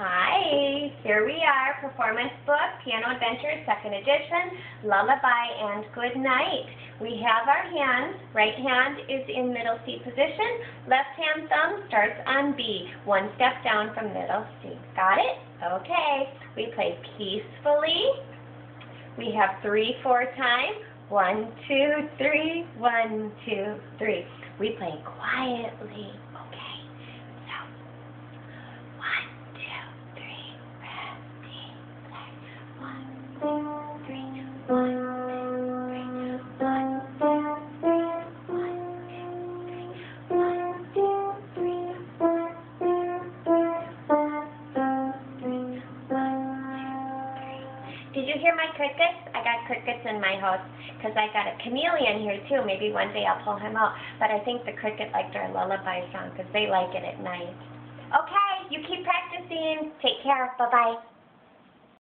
Hi, here we are, Performance Book, Piano Adventures, second edition, Lullaby and Good Night. We have our hands, right hand is in middle C position, left hand thumb starts on B, one step down from middle C. Got it? Okay. We play peacefully. We have three, four time. One, two, three, one, two, three. We play quietly. Okay. Did you hear my crickets? I got crickets in my house because I got a chameleon here too. Maybe one day I'll pull him out. But I think the cricket liked our lullaby song because they like it at night. Okay, you keep practicing. Take care. Bye-bye.